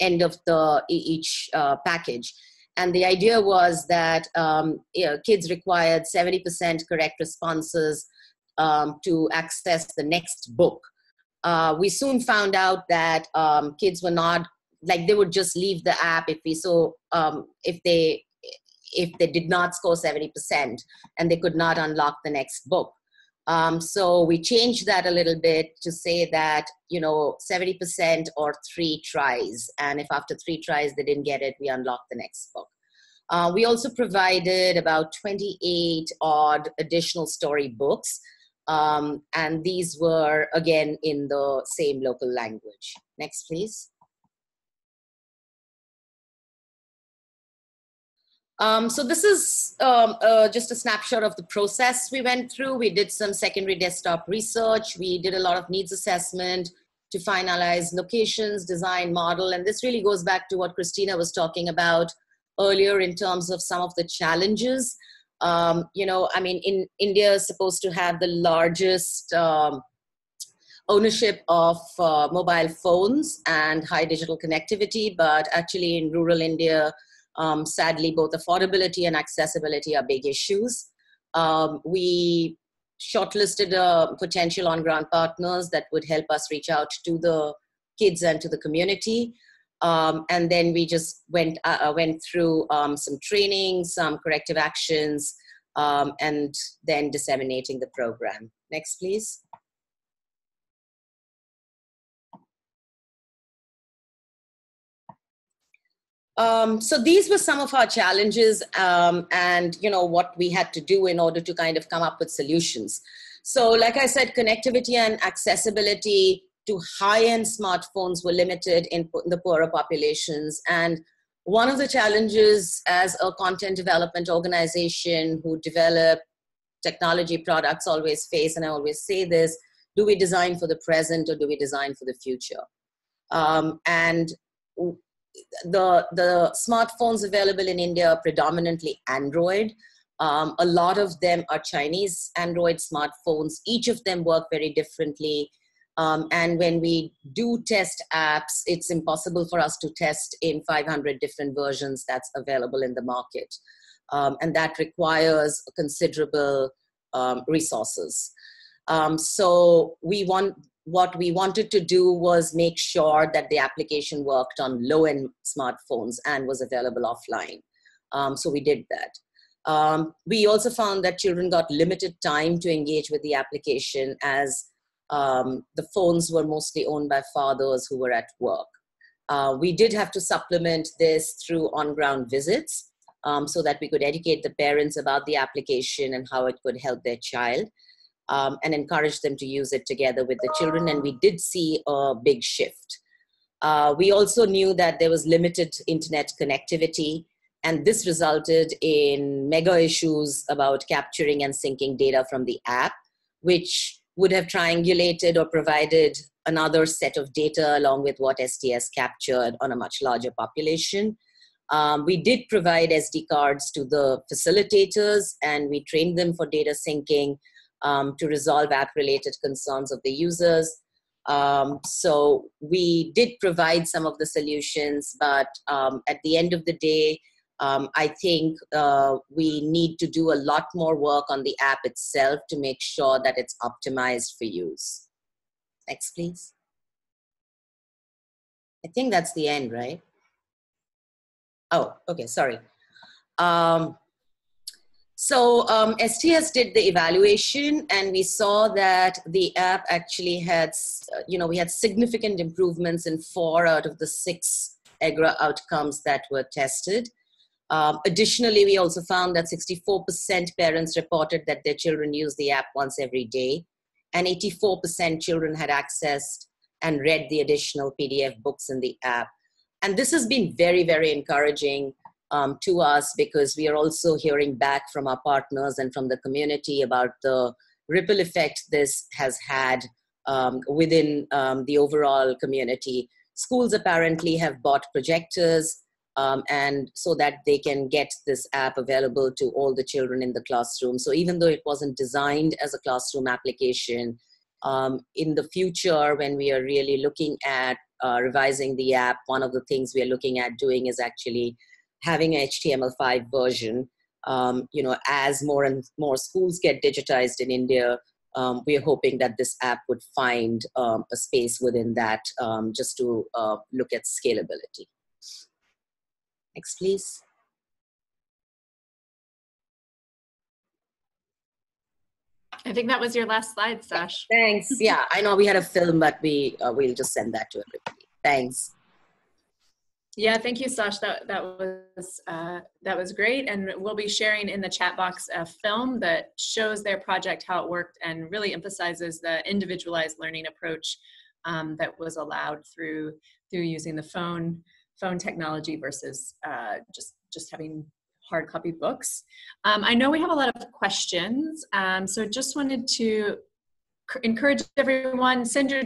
end of the each uh, package. And the idea was that um, you know, kids required 70% correct responses um, to access the next book. Uh, we soon found out that um, kids were not like they would just leave the app if we so um, if they if they did not score 70% and they could not unlock the next book. Um, so we changed that a little bit to say that you know 70% or three tries, and if after three tries they didn't get it, we unlock the next book. Uh, we also provided about 28 odd additional story books um, and these were again in the same local language. Next, please. Um, so this is um, uh, just a snapshot of the process we went through. We did some secondary desktop research. We did a lot of needs assessment to finalize locations, design, model. And this really goes back to what Christina was talking about earlier in terms of some of the challenges. Um, you know, I mean, in India is supposed to have the largest um, ownership of uh, mobile phones and high digital connectivity, but actually in rural India, um, sadly, both affordability and accessibility are big issues. Um, we shortlisted uh, potential on ground partners that would help us reach out to the kids and to the community. Um, and then we just went uh, uh, went through um, some training, some corrective actions, um, and then disseminating the program. Next, please. Um, so these were some of our challenges um, and you know what we had to do in order to kind of come up with solutions. So like i said connectivity and accessibility to high-end smartphones were limited in the poorer populations. And one of the challenges as a content development organization who develop technology products always face and i always say this do we design for the present or do we design for the future? Um, and the the smartphones available in India are predominantly Android. Um, a lot of them are Chinese Android smartphones. Each of them work very differently. Um, and when we do test apps, it's impossible for us to test in 500 different versions that's available in the market. Um, and that requires considerable um, resources. Um, so we want what we wanted to do was make sure that the application worked on low end smartphones and was available offline. Um, so we did that. Um, we also found that children got limited time to engage with the application as um, the phones were mostly owned by fathers who were at work. Uh, we did have to supplement this through on ground visits um, so that we could educate the parents about the application and how it could help their child um, and encourage them to use it together with the children. And we did see a big shift. Uh, we also knew that there was limited internet connectivity, and this resulted in mega issues about capturing and syncing data from the app, which would have triangulated or provided another set of data along with what STS captured on a much larger population. Um, we did provide SD cards to the facilitators and we trained them for data syncing um, to resolve app related concerns of the users. Um, so we did provide some of the solutions, but um, at the end of the day, um, I think uh, we need to do a lot more work on the app itself to make sure that it's optimized for use. Next, please. I think that's the end, right? Oh, okay, sorry. Um, so um, STS did the evaluation, and we saw that the app actually had, you know, we had significant improvements in four out of the six EGRA outcomes that were tested. Um, additionally, we also found that 64% parents reported that their children use the app once every day, and 84% children had accessed and read the additional PDF books in the app. And this has been very, very encouraging um, to us because we are also hearing back from our partners and from the community about the ripple effect this has had um, within um, the overall community. Schools apparently have bought projectors um, and so that they can get this app available to all the children in the classroom. So even though it wasn't designed as a classroom application, um, in the future when we are really looking at uh, revising the app, one of the things we are looking at doing is actually having an HTML5 version. Um, you know, as more and more schools get digitized in India, um, we're hoping that this app would find um, a space within that um, just to uh, look at scalability. Next, please. I think that was your last slide, Sash. Thanks. Yeah, I know we had a film, but we uh, we'll just send that to everybody. Thanks. Yeah, thank you, Sash. That that was uh, that was great, and we'll be sharing in the chat box a film that shows their project how it worked and really emphasizes the individualized learning approach um, that was allowed through through using the phone phone technology versus uh, just just having hard copy books. Um, I know we have a lot of questions, um, so just wanted to encourage everyone, send your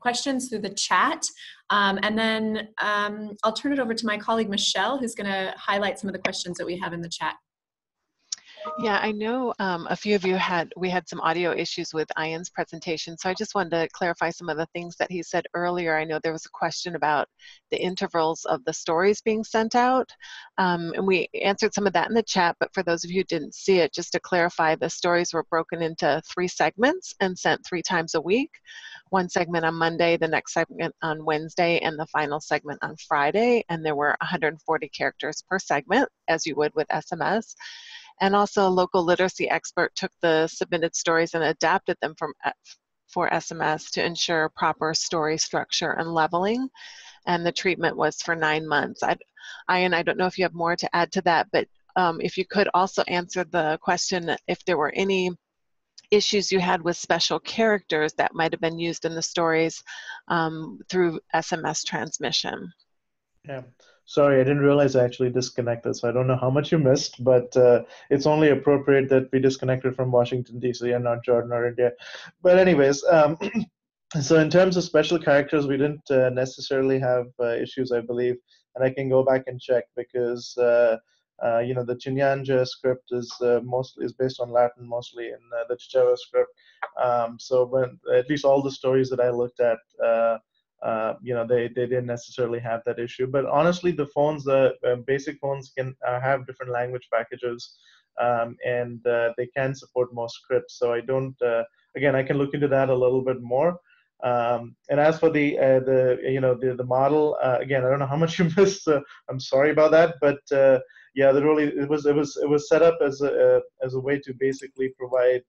questions through the chat. Um, and then um, I'll turn it over to my colleague, Michelle, who's gonna highlight some of the questions that we have in the chat. Yeah, I know um, a few of you had, we had some audio issues with Ian's presentation, so I just wanted to clarify some of the things that he said earlier. I know there was a question about the intervals of the stories being sent out, um, and we answered some of that in the chat, but for those of you who didn't see it, just to clarify, the stories were broken into three segments and sent three times a week. One segment on Monday, the next segment on Wednesday, and the final segment on Friday, and there were 140 characters per segment, as you would with SMS. And also a local literacy expert took the submitted stories and adapted them from, for SMS to ensure proper story structure and leveling. And the treatment was for nine months. I'd, Ian, I don't know if you have more to add to that, but um, if you could also answer the question if there were any issues you had with special characters that might have been used in the stories um, through SMS transmission. Yeah. Sorry, I didn't realize I actually disconnected, so I don't know how much you missed, but uh, it's only appropriate that we disconnected from Washington, D.C. and not Jordan or India. But, anyways, um, so in terms of special characters, we didn't uh, necessarily have uh, issues, I believe, and I can go back and check because. Uh, uh, you know the Chinyanja script is uh, mostly is based on Latin mostly in the Chichewa script. Um, so when at least all the stories that I looked at, uh, you know they, they didn't necessarily have that issue. But honestly the phones the uh, basic phones can uh, have different language packages um, and uh, they can support more scripts. So i don't uh, again i can look into that a little bit more. Um, and as for the the you know the the model again i don't know how much you missed i'm sorry about that. But yeah the really it was it was it was set up as a as a way to basically provide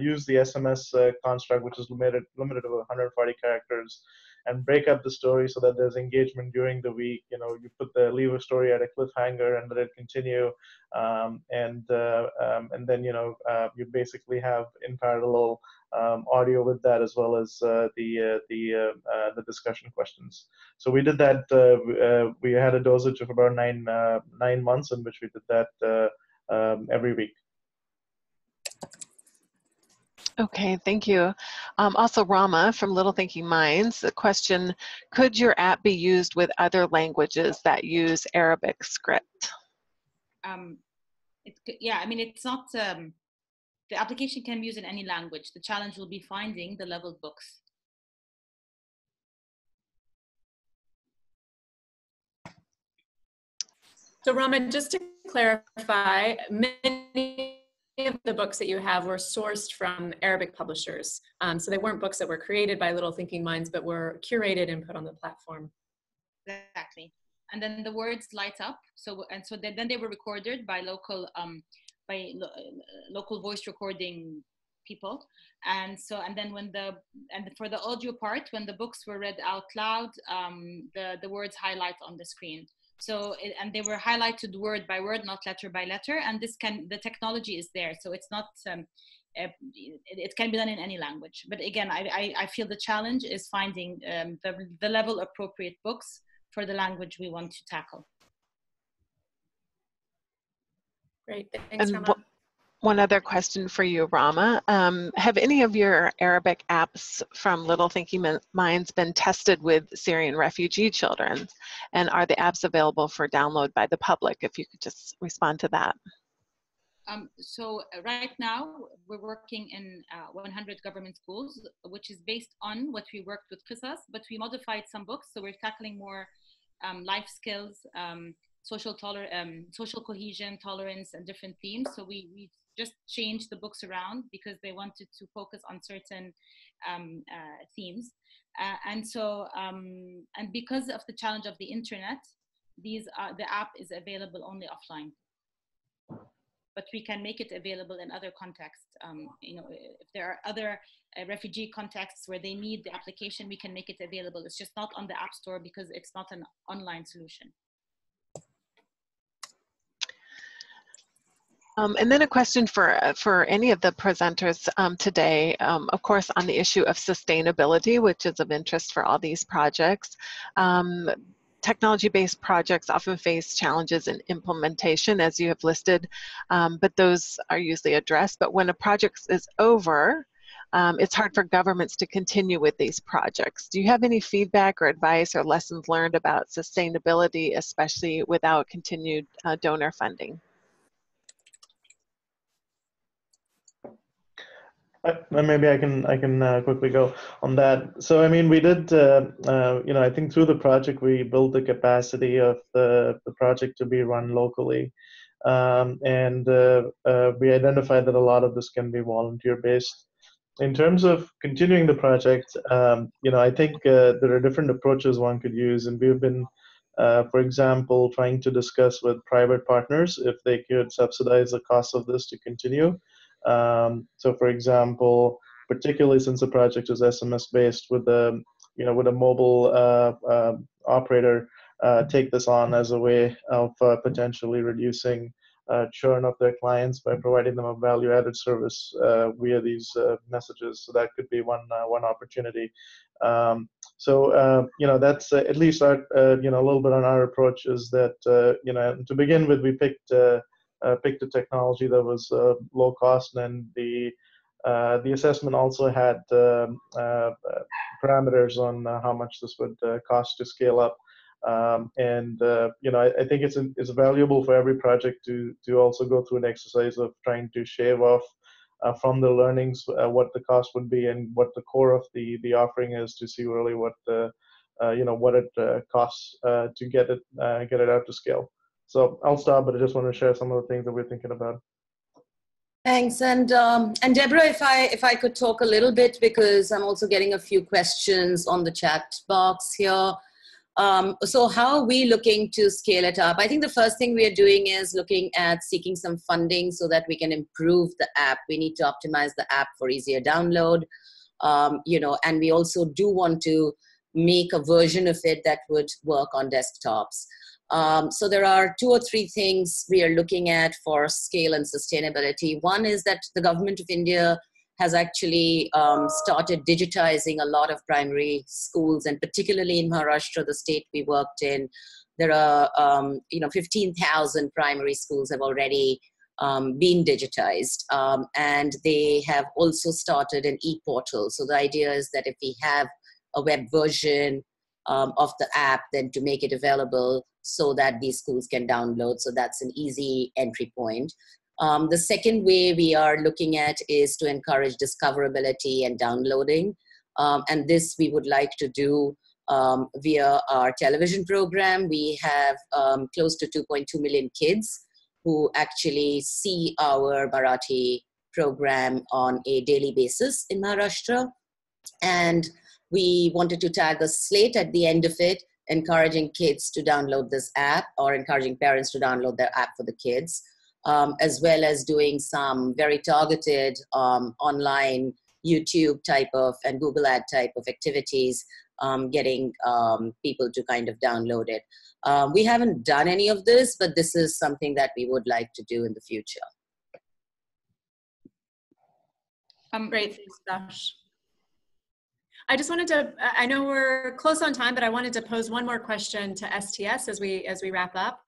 use the sms construct which is limited limited to 140 characters and break up the story so that there's engagement during the week. You know, you put the leave a story at a cliffhanger and let it continue, um, and uh, um, and then you know uh, you basically have in parallel um, audio with that as well as uh, the uh, the uh, uh, the discussion questions. So we did that. we had a dosage of about nine nine months in which we did that um, every week. Okay, thank you. Um, also, Rama from Little Thinking Minds, the question, could your app be used with other languages that use Arabic script? Um, it, yeah, I mean, it's not, um, the application can be used in any language. The challenge will be finding the level books. So Rama, just to clarify, many of the books that you have were sourced from Arabic publishers. Um, so they weren't books that were created by Little Thinking Minds, but were curated and put on the platform. Exactly. And then the words light up. So and so then they were recorded by local um, by lo local voice recording people. And so and then when the and for the audio part, when the books were read out loud, um, the the words highlight on the screen. So, and they were highlighted word by word, not letter by letter. And this can, the technology is there. So it's not, um, uh, it, can be done in any language. But again, I, I, I feel the challenge is finding um, the, the level appropriate books for the language we want to tackle. Great, thanks, and one other question for you, Rama. Um, have any of your Arabic apps from Little Thinking Minds been tested with Syrian refugee children? And are the apps available for download by the public? If you could just respond to that. Um, so uh, right now we're working in uh, 100 government schools, which is based on what we worked with Qisas, but we modified some books. So we're tackling more um, life skills, um, social um, social cohesion, tolerance, and different themes. So we, we just changed the books around because they wanted to focus on certain um, uh, themes. Uh, and so, um, and because of the challenge of the internet, these are, the app is available only offline. But we can make it available in other contexts. Um, you know, if there are other uh, refugee contexts where they need the application, we can make it available. It's just not on the App Store because it's not an online solution. Um, and then a question for, uh, for any of the presenters um, today, um, of course, on the issue of sustainability, which is of interest for all these projects. Um, technology-based projects often face challenges in implementation, as you have listed, um, but those are usually addressed. But when a project is over, um, it's hard for governments to continue with these projects. Do you have any feedback or advice or lessons learned about sustainability, especially without continued uh, donor funding? Uh, maybe I can I can uh, quickly go on that. So I mean, we did uh, uh, you know I think through the project we built the capacity of the the project to be run locally, um, and uh, uh, we identified that a lot of this can be volunteer based. In terms of continuing the project, um, you know I think there are different approaches one could use, and we've been. for example, trying to discuss with private partners if they could subsidize the cost of this to continue, um, so, for example, particularly since the project is SMS based, with the you know with a mobile uh, uh, operator uh, take this on as a way of uh, potentially reducing uh, churn of their clients by providing them a value-added service uh, via these messages. So that could be one one opportunity. Um, so you know that's at least our you know a little bit on our approach is that you know to begin with we picked uh, picked a technology that was uh, low cost, and the uh, the assessment also had um, parameters on how much this would cost to scale up. Um, and uh, you know, I, I, think it's it's valuable for every project to to also go through an exercise of trying to shave off uh, from the learnings uh, what the cost would be and what the core of the the offering is to see really what the you know what it costs to get it get it out to scale. So I'll stop, but I just want to share some of the things that we're thinking about. Thanks, and um, and Deborah, if I if I could talk a little bit because I'm also getting a few questions on the chat box here. Um, so how are we looking to scale it up? I think the first thing we are doing is looking at seeking some funding so that we can improve the app. We need to optimize the app for easier download, um, you know, and we also do want to make a version of it that would work on desktops. Um, so there are two or three things we are looking at for scale and sustainability. One is that the government of India has actually um, started digitizing a lot of primary schools, and particularly in Maharashtra, the state we worked in, there are um, you know 15,000 primary schools have already um, been digitized, um, and they have also started an e-portal. So the idea is that if we have a web version um, of the app, then to make it available so that these schools can download. So that's an easy entry point. Um, the second way we are looking at is to encourage discoverability and downloading. Um, and this we would like to do um, via our television program. We have um, close to 2.2 million kids who actually see our Marathi program on a daily basis in Maharashtra. And we wanted to tag a slate at the end of it encouraging kids to download this app or encouraging parents to download their app for the kids, um, as well as doing some very targeted um, online YouTube type of and Google Ad type of activities, um, getting um, people to kind of download it. Um, we haven't done any of this, but this is something that we would like to do in the future. Um, great, thanks, Dash. I just wanted to, I know we're close on time, but I wanted to pose one more question to STS as we, as we wrap up.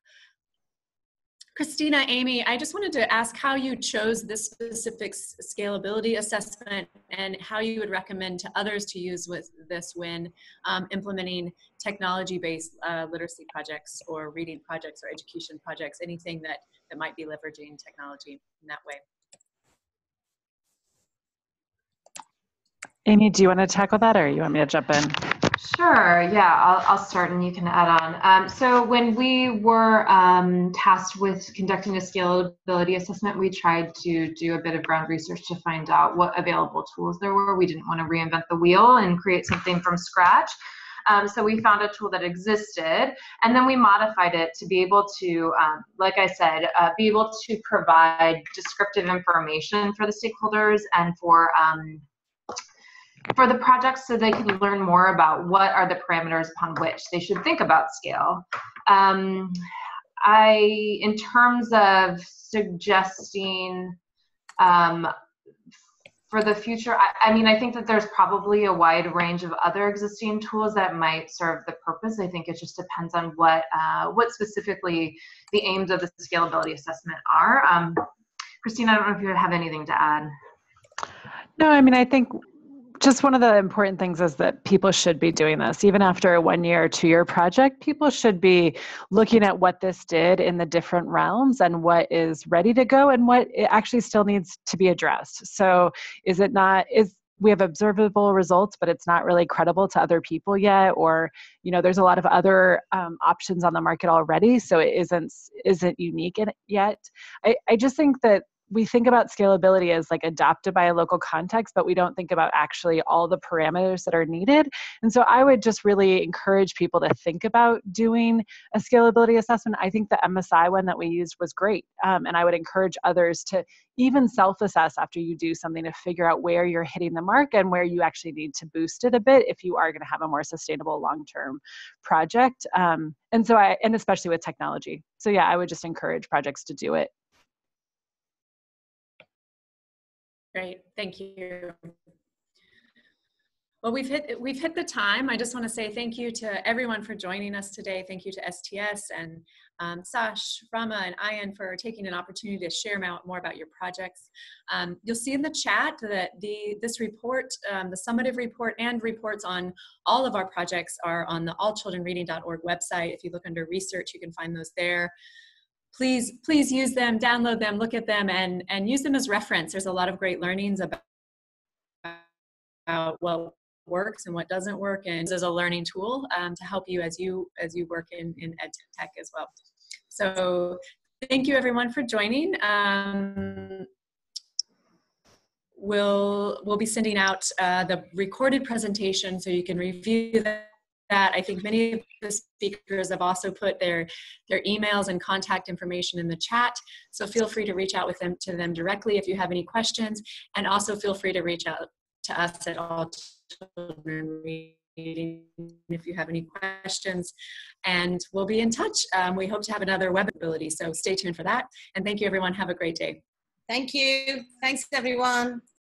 Christina, Amy, I just wanted to ask how you chose this specific scalability assessment and how you would recommend to others to use with this when um, implementing technology-based uh, literacy projects or reading projects or education projects, anything that, that might be leveraging technology in that way. Amy, do you want to tackle that or you want me to jump in? Sure, yeah, I'll, I'll start and you can add on. Um, so when we were um, tasked with conducting a scalability assessment, we tried to do a bit of ground research to find out what available tools there were. We didn't want to reinvent the wheel and create something from scratch. Um, so we found a tool that existed and then we modified it to be able to, um, like I said, uh, be able to provide descriptive information for the stakeholders and for um, for the project so they can learn more about what are the parameters upon which they should think about scale. Um, I, in terms of suggesting um, for the future, I, I, mean, I think that there's probably a wide range of other existing tools that might serve the purpose. I think it just depends on what uh, what specifically the aims of the scalability assessment are. Um, Christina, I don't know if you have anything to add. No, I mean, I think just one of the important things is that people should be doing this. Even after a one year or two year project people should be looking at what this did in the different realms and what is ready to go and what it actually still needs to be addressed. So is it not is we have observable results but it's not really credible to other people yet or you know there's a lot of other um, options on the market already so it isn't isn't unique yet. I, I just think that we think about scalability as like adopted by a local context, but we don't think about actually all the parameters that are needed. And so I would just really encourage people to think about doing a scalability assessment. I think the MSI one that we used was great. Um, and I would encourage others to even self assess after you do something to figure out where you're hitting the mark and where you actually need to boost it a bit if you are going to have a more sustainable long term project. Um, and so I, and especially with technology. So yeah, I would just encourage projects to do it. Great, thank you. Well, we've hit we've hit the time. I just want to say thank you to everyone for joining us today. Thank you to STS and um, Sash, Rama, and Ayan for taking an opportunity to share more about your projects. Um, you'll see in the chat that the this report, um, the summative report, and reports on all of our projects are on the allchildrenreading.org website. If you look under research, you can find those there please please use them download them look at them and and use them as reference. There's a lot of great learnings about, about what works and what doesn't work and as a learning tool um, to help you as you as you work in in ed tech as well. So thank you everyone for joining. Um, we'll we'll be sending out uh, the recorded presentation so you can review that that. I think many of the speakers have also put their, their emails and contact information in the chat. So feel free to reach out with them to them directly if you have any questions. And also feel free to reach out to us at all if you have any questions. And we'll be in touch. Um, we hope to have another web ability. So stay tuned for that. And thank you everyone. Have a great day. Thank you. Thanks everyone.